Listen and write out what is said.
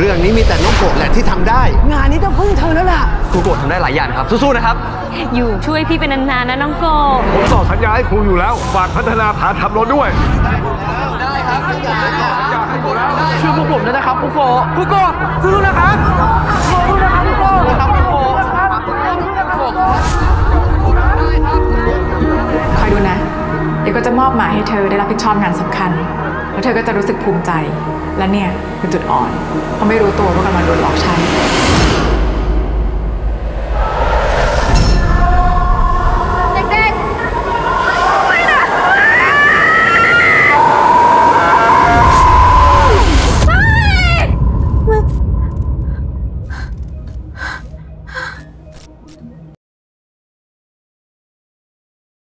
รื่องนี้มีแต่น้องโกะแหละที่ทำได้ งานนี้ต้องพึ่งเธอแล้วล่ะ ครูโกรธทำได้หลายอย่างนะครับ สู้ๆนะครับ อยู่ช่วยพี่เป็นนานๆนะน้องโกผมต่อสัญญาให้ครูอยู่แล้ว ฝากพัฒนาฐานขับรถด้วยช่วยพวกผมด้วยนะครับครูโกครูโก เดี๋ยวก็จะมอบหมายให้เธอได้รับผิดชอบงานสำคัญ แล้วเธอก็จะรู้สึกภูมิใจ และเนี่ยคือจุดอ่อนเพราะไม่รู้ตัวว่ากำลังโดนหลอกใช้